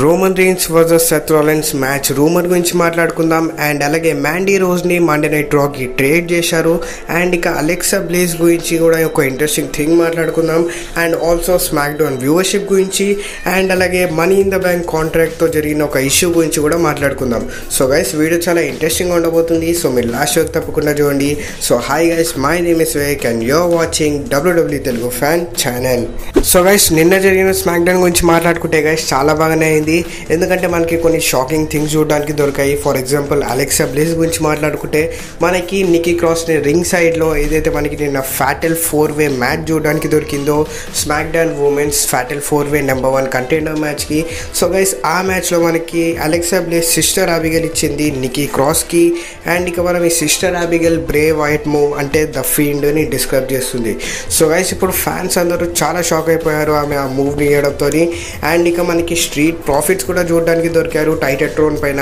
Roman Reigns versus Seth Rollins match rumour గురించి మాట్లాడుకుందాం. And అలాగే మ్యాండీ రోజ్ని మండే నైట్ రాకి ట్రేడ్ చేశారు. అండ్ ఇక అలెక్సా బ్లేస్ గురించి కూడా ఒక ఇంట్రెస్టింగ్ థింగ్ మాట్లాడుకుందాం. And also SmackDown viewership గురించి అండ్ అలాగే మనీ ఇన్ ద బ్యాంక్ కాంట్రాక్ట్తో జరిగిన ఒక ఇష్యూ గురించి కూడా మాట్లాడుకుందాం. సో గైస్ వీడియో చాలా ఇంట్రెస్టింగ్ ఉండబోతుంది. సో మీరు లాస్ట్ వరకు తప్పకుండా చూడండి. So hi guys my name is Wake and you're watching WWE Telugu fan channel so guys నిన్న జరిగిన స్మాక్ డౌన్ గురించి మాట్లాడుకుంటే గైస్ చాలా బాగానే అయింది. ఎందుకంటే మనకి కొన్ని షాకింగ్ థింగ్స్ చూడడానికి దొరికాయి. ఫర్ ఎగ్జాంపుల్ అలెక్సా బ్లేస్ గురించి మాట్లాడుకుంటే మనకి నికీ క్రాస్ని రింగ్ సైడ్లో ఏదైతే మనకి నిన్న ఫ్యాటల్ ఫోర్ వే మ్యాచ్ చూడడానికి దొరికిందో SmackDown women's fatal four way number one contender మ్యాచ్కి సో గైస్ ఆ మ్యాచ్లో మనకి అలెక్సా బ్లేస్ సిస్టర్ అబిగల్ ఇచ్చింది నికీ క్రాస్కి అండ్ ఇక మనం ఈ sister Abigail Bray Wyatt move అంటే ద ఫీల్డ్ని డిస్క్రైబ్ చేస్తుంది. సో గైస్ ఇప్పుడు ఫ్యాన్స్ అందరూ చాలా షాక్ అయిపోయారు ఆమె ఆ మూవ్ని ఇవ్వడంతో అండ్ ఇక మనకి స్ట్రీట్ ప్రాఫిట్స్ కూడా చూడడానికి దొరికారు. టైటెట్రోన్ పైన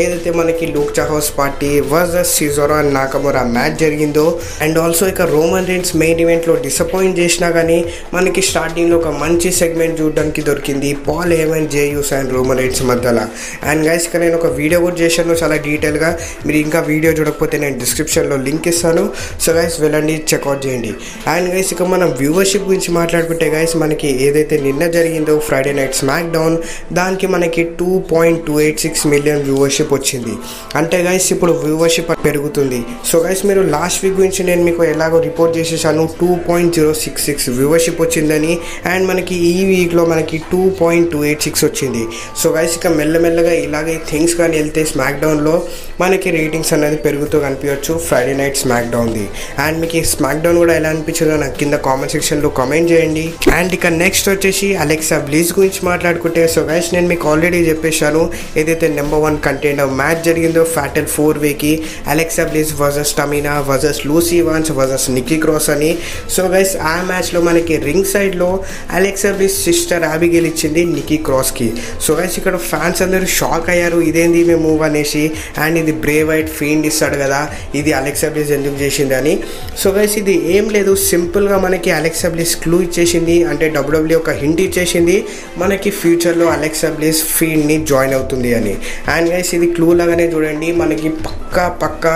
ఏదైతే మనకి Luke చహోస్ party versus సిజోరా and Nakamura match జరిగిందో అండ్ ఆల్సో ఇక రోమన్ రీన్స్ మెయిన్ ఈవెంట్లో డిసప్పాయింట్ చేసినా కానీ మనకి స్టార్టింగ్లో ఒక మంచి సెగ్మెంట్ చూడడానికి దొరికింది పాల్ హేమన్ జేయూస్ అండ్ రోమన్ రీన్స్ మధ్యలో. అండ్ గైస్ ఇక నేను ఒక వీడియో కూడా చేశాను చాలా డీటెయిల్గా మీరు ఇంకా వీడియో చూడకపోతే నేను డిస్క్రిప్షన్లో లింక్ ఇస్తాను. సో గైస్ వెళ్ళండి చెక్అవుట్ చేయండి. అండ్ గైస్ ఇక మనం వ్యూవర్షిప్ గురించి మాట్లాడుకుంటే గైస్ మనకి ఏదైతే నిన్న జరిగిందో ఫ్రైడే నైట్ స్మాక్ డౌన్ దాని దానికి మనకి two point two eight six million viewership వచ్చింది. అంటే గైస్ ఇప్పుడు వ్యూవర్షిప్ పెరుగుతుంది. సో గైస్ మీరు లాస్ట్ వీక్ గురించి నేను మీకు ఎలాగో రిపోర్ట్ చేసేసాను two point zero six six viewership వచ్చిందని. అండ్ మనకి ఈ వీక్లో మనకి two point two eight six వచ్చింది. సో గైస్ ఇక మెల్లమెల్లగా ఇలాగే థింగ్స్ కానీ వెళ్తే స్మాక్డౌన్లో మనకి రేటింగ్స్ అనేది పెరుగుతూ కనిపించవచ్చు ఫ్రైడే నైట్ స్మాక్డౌన్ది అండ్ మీకు స్మాక్డౌన్ కూడా ఎలా అనిపించిందో నాకు కింద కామెంట్ సెక్షన్లో కామెంట్ చేయండి. అండ్ ఇక నెక్స్ట్ వచ్చేసి అలెక్సా బ్లీజ్ గురించి మాట్లాడుకుంటే సో గైస్ నేను మీకు ఆల్రెడీ చెప్పేశాను. ఏదైతే నెంబర్ వన్ కంటెండర్ మ్యాచ్ జరిగిందో fatal four వేకి Alexa Bliss versus Tamina versus Lacey Evans versus Nikki Cross అని. సో గైస్ ఆ మ్యాచ్లో మనకి రింగ్ సైడ్లో అలెక్సా బ్లీజ్ సిస్టర్ యాబిగేల్ ఇచ్చింది నిక్కీ క్రాస్కి సో గైస్ ఇక్కడ ఫ్యాన్స్ అందరూ షాక్ అయ్యారు. ఇదేంది మేము మూవ్ అనేసి. అండ్ ఇది బ్రేవ్ వైట్ ఫీండ్ ఇస్తాడు కదా. ఇది అలెక్సా బ్లీజ్ ఎందుకు చేసింది అని. సో గైస్ ఇది ఏం లేదు. సింపుల్గా మనకి అలెక్సా బ్లీజ్ క్లూ ఇచ్చేసింది. అంటే డబ్ల్యూడబ్ల్యూ ఒక హింట్ ఇచ్చేసింది. మనకి ఫ్యూచర్లో అలెక్సా బ్లీజ్ ఫీల్డ్ని జాయిన్ అవుతుంది అని. అండ్ గైస్ ఇది క్లూ లాగానే చూడండి. మనకి పక్క పక్క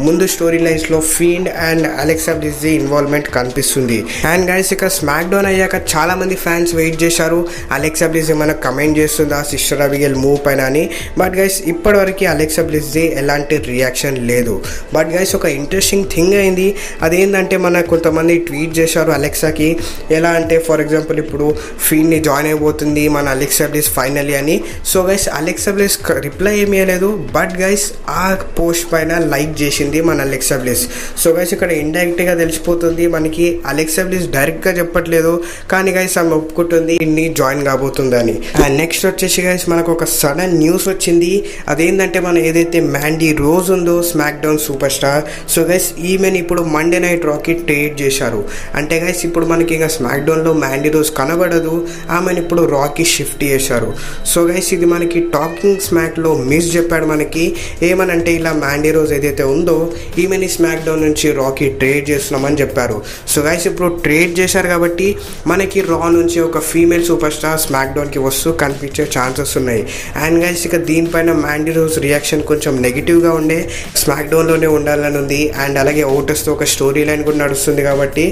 ముందు స్టోరీ లైన్స్లో ఫీల్డ్ అండ్ అలెక్సా డిజీ ఇన్వాల్వ్మెంట్ కనిపిస్తుంది. అండ్ గైస్ ఇక్కడ స్మాక్ డౌన్ అయ్యాక చాలామంది ఫ్యాన్స్ వెయిట్ చేశారు. అలెక్సా బ్లీజ్ ఏమైనా కమెంట్ చేస్తుందా? సిస్టర్ అబిగేల్ మూవ్ పైన అని. బట్ గైస్ ఇప్పటివరకు అలెక్సా బ్లిజ్ది ఎలాంటి రియాక్షన్ లేదు. బట్ గైస్ ఒక ఇంట్రెస్టింగ్ థింగ్ అయింది. అదేంటంటే మన కొంతమంది ట్వీట్ చేశారు అలెక్సాకి ఎలా అంటే ఫర్ ఎగ్జాంపుల్ ఇప్పుడు ఫీడ్ని జాయిన్ అయిపోతుంది. మన అలెక్సా ఫైన్ ఫైనలీ అని. So guys Alexa Bliss reply ఏమీ లేదు బట్ గైస్ ఆ పోస్ట్ పైన లైక్ చేసింది మన అలెక్సా బ్లిస్ సో గైస్ ఇక్కడ ఇండైరెక్ట్గా తెలిసిపోతుంది మనకి అలెక్సా బ్లిస్ డైరెక్ట్గా చెప్పట్లేదు. కానీ గైస్ ఆమె ఒప్పుకుంటుంది ఇన్ని జాయిన్ కాబోతుందని. అండ్ నెక్స్ట్ వచ్చేసి గైస్ మనకు ఒక సడన్ న్యూస్ వచ్చింది. అదేంటంటే మనం ఏదైతే మ్యాండీ రోజ్ ఉందో SmackDown super star so guys ఈమెను ఇప్పుడు మండే నైట్ రాకి ట్రేడ్ చేశారు. అంటే గైస్ ఇప్పుడు మనకి ఇంకా స్మాక్ డౌన్లో మ్యాండీ రోజ్ కనబడదు. ఆమెను ఇప్పుడు రాకి షిఫ్ట్ చేశారు. సో గైస్ ఇది మనకి టాకింగ్ స్మాక్లో మిస్ చెప్పాడు మనకి. ఏమనంటే ఇలా మ్యాండీ రోజ్ ఏదైతే ఉందో ఈమెని స్మాక్ డౌన్ నుంచి రాకి ట్రేడ్ చేస్తున్నామని చెప్పారు. సో గైస్ ఇప్పుడు ట్రేడ్ చేశారు కాబట్టి మనకి రా నుంచి ఒక ఫీమేల్ సూపర్ స్టార్ స్మాక్ డౌన్కి వస్తూ కనిపించే ఛాన్సెస్ ఉన్నాయి. అండ్ గైస్ ఇక దీనిపైన మ్యాండీ రోజ్ రియాక్షన్ కొంచెం నెగిటివ్గా ఉండే స్మాక్ డౌన్లోనే ఉండాలని ఉంది. అండ్ అలాగే ఓటర్స్తో ఒక స్టోరీ లైన్ కూడా నడుస్తుంది కాబట్టి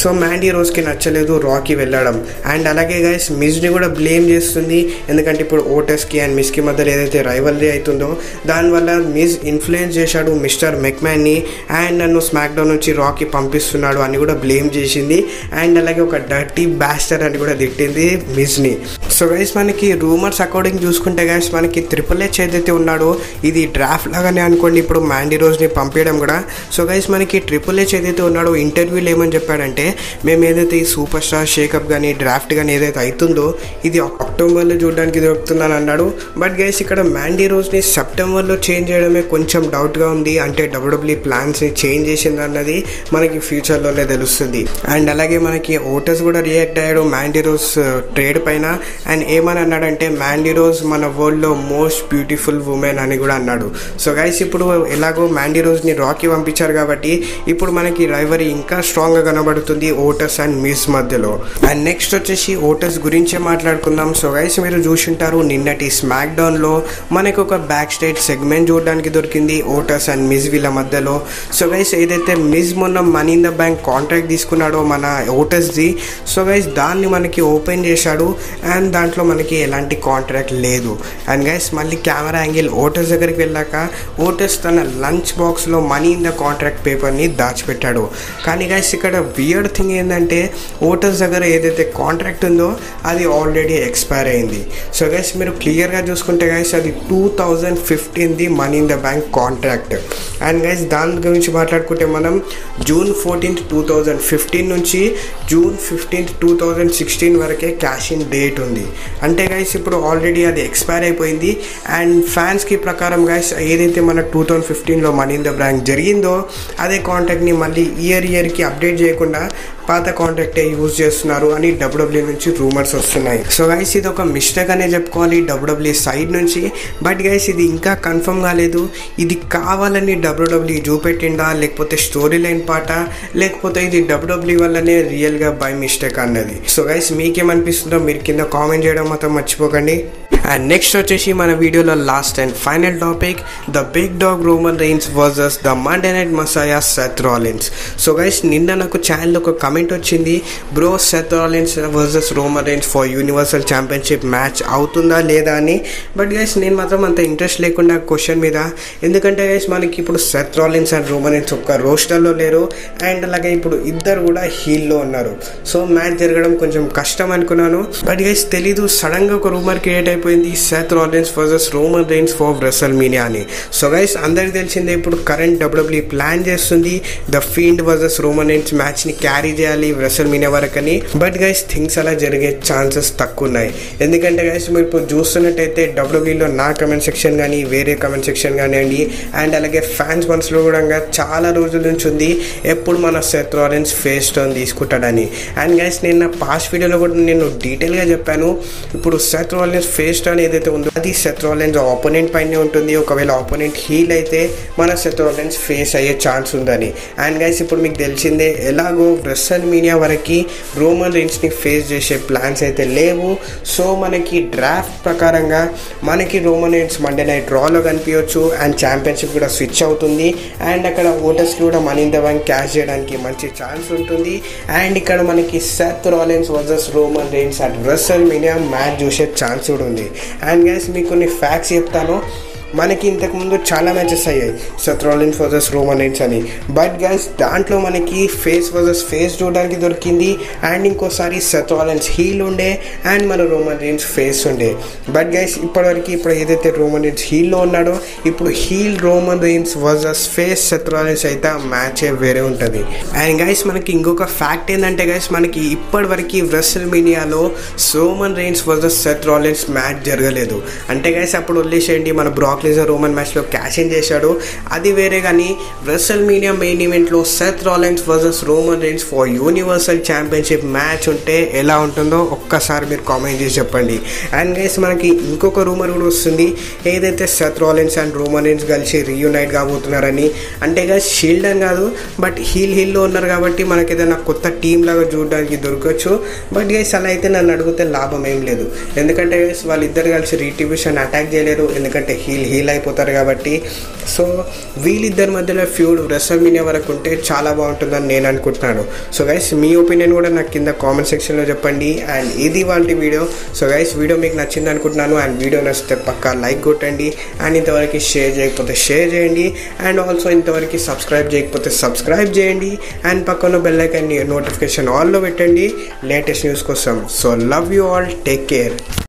సో మ్యాండీ రోజ్కి నచ్చలేదు రాకి వెళ్ళడం. అండ్ అలాగే గైస్ మిజ్ని కూడా బ్లేమ్ చేస్తుంది. ఎందుకంటే ఇప్పుడు ఓటెస్కి అండ్ మిస్కి మధ్యలో ఏదైతే రైవల్లీ అవుతుందో దానివల్ల మిస్ ఇన్ఫ్లుయెన్స్ చేశాడు మిస్టర్ మెక్మ్యాన్ని అండ్ నన్ను స్మాక్డౌన్ నుంచి రాకి పంపిస్తున్నాడు అని కూడా బ్లేమ్ చేసింది. అండ్ అలాగే ఒక డర్టీ బ్యాస్టర్ అని కూడా తిట్టింది మిస్ని. సో గైస్ మనకి రూమర్స్ అకార్డింగ్ చూసుకుంటే గైస్ మనకి ట్రిపుల్ హెచ్ ఏదైతే ఉన్నాడో ఇది డ్రాఫ్ట్ లాగానే అనుకోండి. ఇప్పుడు మ్యాండీ రోజ్ని పంపించడం కూడా. సో గైస్ మనకి ట్రిపుల్ హెచ్ ఏదైతే ఉన్నాడో ఇంటర్వ్యూలు ఏమని చెప్పాడంటే మేము ఏదైతే ఈ సూపర్ స్టార్ షేకప్ కానీ డ్రాఫ్ట్ కానీ ఏదైతే అవుతుందో ఇది అక్టోబర్లో చూడడానికి దొరుకుతుందని అన్నాడు. బట్ గైస్ ఇక్కడ మ్యాండీ రోజ్ని సెప్టెంబర్లో చేంజ్ చేయడమే కొంచెం డౌట్గా ఉంది. అంటే డబ్ల్యూడబ్ల్యూ ప్లాన్స్ని చేంజ్ చేసింది అన్నది మనకి ఫ్యూచర్లోనే తెలుస్తుంది. అండ్ అలాగే మనకి ఓటర్స్ కూడా రియాక్ట్ అయ్యాడు మ్యాండీ రోజ్ ట్రేడ్ పైన. అండ్ ఏమని అన్నాడంటే మ్యాండీ రోజ్ మన వరల్డ్లో మోస్ట్ బ్యూటిఫుల్ ఉమెన్ అని కూడా అన్నాడు. సో గైస్ ఇప్పుడు ఎలాగో మ్యాండీ రోజ్ని రాకీ పంపించారు కాబట్టి ఇప్పుడు మనకి రైవరీ ఇంకా స్ట్రాంగ్గా కనబడుతుంది ఓటస్ అండ్ మిస్ మధ్యలో. అండ్ నెక్స్ట్ వచ్చేసి ఓటస్ గురించే మాట్లాడుకుందాం. సో గైస్ మీరు చూసింటారు నిన్నటి స్మాక్ డౌన్లో మనకు ఒక బ్యాక్ స్టేజ్ సెగ్మెంట్ చూడడానికి దొరికింది ఓటస్ అండ్ మిస్ వీళ్ళ మధ్యలో. సో గైస్ ఏదైతే మిస్ మొన్న money in the bank contract తీసుకున్నాడో మన ఓటస్ది సో గైస్ దాన్ని మనకి ఓపెన్ చేశాడు. అండ్ దాంట్లో మనకి ఎలాంటి కాంట్రాక్ట్ లేదు. అండ్ గైస్ మళ్ళీ కెమెరా యాంగిల్ ఓటర్స్ దగ్గరికి వెళ్ళాక ఓటర్స్ తన లంచ్ బాక్స్లో మనీ ఇన్ ద కాంట్రాక్ట్ పేపర్ని దాచిపెట్టాడు. కానీ గైస్ ఇక్కడ వియర్డ్ థింగ్ ఏంటంటే ఓటర్స్ దగ్గర ఏదైతే కాంట్రాక్ట్ ఉందో అది ఆల్రెడీ ఎక్స్పైర్ అయింది. సో గైస్ మీరు క్లియర్గా చూసుకుంటే గైస్ అది two thousand ఫిఫ్టీన్ది money in the bank contract and guys దాని గురించి మాట్లాడుకుంటే మనం June fourteenth two thousand fifteen నుంచి June fifteenth two thousand sixteen వరకే క్యాష్ ఇన్ డేట్ ఉంది. అంటే గైస్ ఇప్పుడు ఆల్రెడీ అది ఎక్స్పైర్ అయిపోయింది. అండ్ ఫ్యాన్స్కి ప్రకారం గైస్ ఏదైతే మన టూ థౌజండ్ ఫిఫ్టీన్లో మనీ ఇన్ ద బ్యాంక్ జరిగిందో అదే కాంటాక్ట్ని మళ్ళీ ఇయర్ ఇయర్కి అప్డేట్ చేయకుండా పాత కాంటాక్టే యూజ్ చేస్తున్నారు అని డబ్ల్యూడబ్ల్యూ నుంచి రూమర్స్ వస్తున్నాయి. సో గైస్ ఇది ఒక మిస్టేక్ అనే చెప్పుకోవాలి డబ్ల్యూడబ్ల్యూ సైడ్ నుంచి. బట్ గైస్ ఇది ఇంకా కన్ఫర్మ్ కాలేదు. ఇది కావాలని డబ్ల్యూడబ్ల్యూ చూపెట్టిండా లేకపోతే స్టోరీ లైన్ పాట? లేకపోతే ఇది డబ్ల్యూడబ్ల్యూ వల్లనే రియల్గా బై మిస్టేక్ అన్నది. సో గైస్ మీకేమనిపిస్తుందో మీరు కింద కామెంట్ చేయడం మాత్రం మర్చిపోకండి. అండ్ నెక్స్ట్ వచ్చేసి మన వీడియోలో last and final topic the big dog Roman Reigns versus the Monday night messiah Seth Rollins so guys నిన్న నాకు ఛానల్లో ఒక కమెంట్ వచ్చింది bro Seth Rollins versus Roman Reigns for universal championship match అవుతుందా లేదా అని? బట్ గైస్ నేను మాత్రం అంత ఇంట్రెస్ట్ లేకుండా క్వశ్చన్ మీద ఎందుకంటే గైస్ మనకి ఇప్పుడు Seth Rollins and Roman Reigns ఒక్క రోస్టర్లో లేరు అండ్ అలాగే ఇప్పుడు ఇద్దరు కూడా హీల్లో ఉన్నారు. సో మ్యాచ్ జరగడం కొంచెం కష్టం అనుకున్నాను. బట్ గైస్ తెలీదు సడన్గా ఒక రూమర్ క్రియేట్ అయిపోయింది. Seth Rollins versus Roman Reigns for WrestleMania అని సో గైస్ అందరికి తెలిసిందే ఇప్పుడు కరెంట్ డబ్ల్యూడబ్ల్యూ ప్లాన్ చేస్తుంది. The Fiend versus Roman Reigns మ్యాచ్ని క్యారీ చేయాలి రెసల్ మీనియా వరకు అని బట్ గైస్ థింగ్స్ అలా జరిగే ఛాన్సెస్ తక్కువ ఉన్నాయి ఎందుకంటే గైస్ మీరు ఇప్పుడు చూస్తున్నట్టయితే డబ్ల్యూడబ్ల్యూలో నా కమెంట్ సెక్షన్ కానీ వేరే కమెంట్ సెక్షన్ కానివ్వండి. అండ్ అలాగే ఫ్యాన్స్ మనసులో కూడా చాలా రోజుల నుంచి ఉంది. ఎప్పుడు మన సెత్ రాలిన్స్ ఫేస్ టర్న్ తీసుకుంటాడని. అండ్ గైస్ నేను నా పాస్ట్ వీడియోలో కూడా నేను డీటెయిల్గా చెప్పాను. ఇప్పుడు సెత్ రాలిన్స్ ఫేస్ స్టాన్ ఏదైతే ఉందో అది సెత్ ఆపోనెంట్ పైనే ఉంటుంది. ఒకవేళ ఆపోనెంట్ హీల్ అయితే మన శత్రోలెన్స్ ఫేస్ అయ్యే ఛాన్స్ ఉందని. అండ్ గైస్ ఇప్పుడు మీకు తెలిసిందే ఎలాగో రెస్సల్ మీడియా వరకు రోమన్ రీన్స్ని ఫేస్ చేసే ప్లాన్స్ అయితే లేవు. సో మనకి డ్రాఫ్ట్ ప్రకారంగా మనకి రోమన్ రీన్స్ మండే నైట్ డ్రాలో కనిపించవచ్చు అండ్ ఛాంపియన్షిప్ కూడా స్విచ్ అవుతుంది. అండ్ అక్కడ ఓటర్స్కి కూడా మనీ ఇన్ ద క్యాష్ చేయడానికి మంచి ఛాన్స్ ఉంటుంది. అండ్ ఇక్కడ మనకి Seth Rollins versus Roman Reigns at WrestleMania match చూసే ఛాన్స్ కూడా ఉంది. అండ్ గైస్ మీకు కొన్ని ఫ్యాక్ట్స్ చెప్తాను. మనకి ఇంతకుముందు చాలా మ్యాచెస్ అయ్యాయి. Seth Rollins versus Roman Reigns అని. బట్ గైస్ దాంట్లో మనకి ఫేస్ వర్సెస్ ఫేస్ చూడడానికి దొరికింది. అండ్ ఇంకోసారి సెత్రోలిన్స్ హీల్ ఉండే. అండ్ మన రోమన్ రైన్స్ ఫేస్ ఉండే. బట్ గైస్ ఇప్పటివరకు ఇప్పుడు ఏదైతే రోమన్ రైన్స్ హీల్లో ఉన్నాడో ఇప్పుడు heel Roman Reigns versus face Seth Rollins అయితే ఆ మ్యాచే వేరే ఉంటుంది. అండ్ గైస్ మనకి ఇంకొక ఫ్యాక్ట్ ఏంటంటే గైస్ మనకి ఇప్పటివరకు రెస్టల్ మీడియాలో Roman Reigns versus Seth Rollins match జరగలేదు. అంటే గైస్ అప్పుడు వదిలేసేయండి మన బ్రాక్ లెజర్ రోమన్ మ్యాచ్లో క్యాష్ ఇన్ చేశాడు. అది వేరే కానీ రెసల్ మీడియా మెయిన్ ఈవెంట్లో Seth Rollins versus Roman Reigns for universal championship match ఉంటే ఎలా ఉంటుందో ఒక్కసారి మీరు కామెంట్ చేసి చెప్పండి. అండ్ గైస్ మనకి ఇంకొక రూమర్ కూడా వస్తుంది. ఏదైతే Seth Rollins and Roman Reigns కలిసి రీయునైట్ కాబోతున్నారని. అంటే గైస్ షీల్డ్ అని కాదు బట్ హీల్ హీల్లో ఉన్నారు కాబట్టి మనకి ఏదైనా కొత్త టీం లాగా చూడడానికి దొరకచ్చు. బట్ గైస్ అలా అయితే నన్ను అడిగితే లాభం ఏం లేదు. ఎందుకంటే వాళ్ళిద్దరు కలిసి రీటిబ్యూషన్ అటాక్ చేయలేరు. ఎందుకంటే హీల్ హీల్ అయిపోతారు కాబట్టి. సో వీళ్ళిద్దరి మధ్యలో ఫ్యూడ్ రెసల్మీనియా వరకు ఉంటే చాలా బాగుంటుందని నేను అనుకుంటున్నాను. సో గైస్ మీ ఒపీనియన్ కూడా నాకు కింద కామెంట్ సెక్షన్లో చెప్పండి. అండ్ ఇది వాళ్ళ వీడియో. సో గైస్ వీడియో మీకు నచ్చింది అనుకుంటున్నాను. అండ్ వీడియో నచ్చితే పక్కా లైక్ కొట్టండి. అండ్ ఇంతవరకు షేర్ చేయకపోతే షేర్ చేయండి. అండ్ ఆల్సో ఇంతవరకు సబ్స్క్రైబ్ చేయకపోతే సబ్స్క్రైబ్ చేయండి. అండ్ పక్కన బెల్ ఐకాన్ నోటిఫికేషన్ ఆల్లో పెట్టండి. లేటెస్ట్ న్యూస్ కోసం. So love you all take care